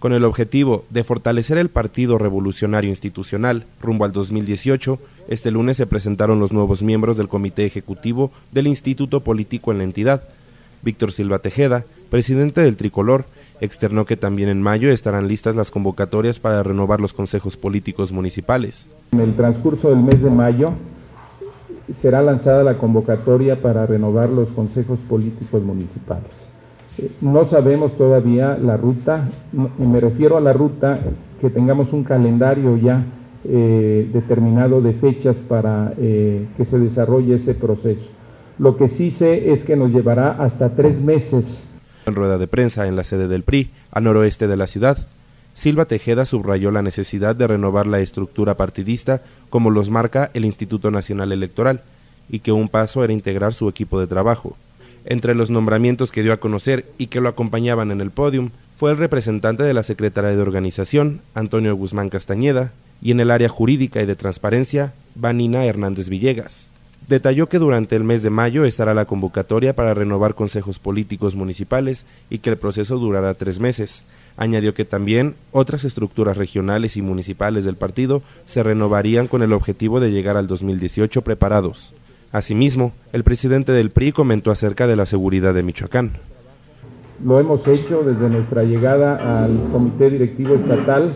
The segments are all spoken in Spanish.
Con el objetivo de fortalecer el Partido Revolucionario Institucional rumbo al 2018, este lunes se presentaron los nuevos miembros del Comité Ejecutivo del Instituto Político en la entidad. Víctor Silva Tejeda, presidente del Tricolor, externó que también en mayo estarán listas las convocatorias para renovar los consejos políticos municipales. En el transcurso del mes de mayo será lanzada la convocatoria para renovar los consejos políticos municipales. No sabemos todavía la ruta, y me refiero a la ruta que tengamos un calendario ya eh, determinado de fechas para eh, que se desarrolle ese proceso. Lo que sí sé es que nos llevará hasta tres meses. En rueda de prensa en la sede del PRI, a noroeste de la ciudad, Silva Tejeda subrayó la necesidad de renovar la estructura partidista como los marca el Instituto Nacional Electoral y que un paso era integrar su equipo de trabajo. Entre los nombramientos que dio a conocer y que lo acompañaban en el podium fue el representante de la Secretaría de Organización, Antonio Guzmán Castañeda, y en el área jurídica y de transparencia, Vanina Hernández Villegas. Detalló que durante el mes de mayo estará la convocatoria para renovar consejos políticos municipales y que el proceso durará tres meses. Añadió que también otras estructuras regionales y municipales del partido se renovarían con el objetivo de llegar al 2018 preparados. Asimismo, el presidente del PRI comentó acerca de la seguridad de Michoacán. Lo hemos hecho desde nuestra llegada al Comité Directivo Estatal,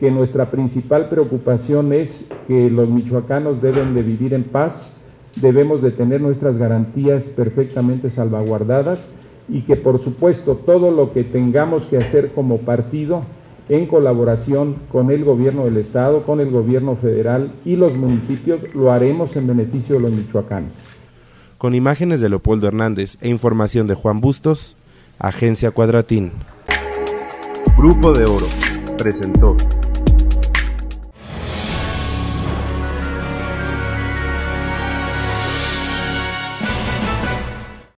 que nuestra principal preocupación es que los michoacanos deben de vivir en paz, debemos de tener nuestras garantías perfectamente salvaguardadas y que por supuesto todo lo que tengamos que hacer como partido en colaboración con el gobierno del Estado, con el gobierno federal y los municipios, lo haremos en beneficio de los michoacanos. Con imágenes de Leopoldo Hernández e información de Juan Bustos, Agencia Cuadratín. Grupo de Oro presentó.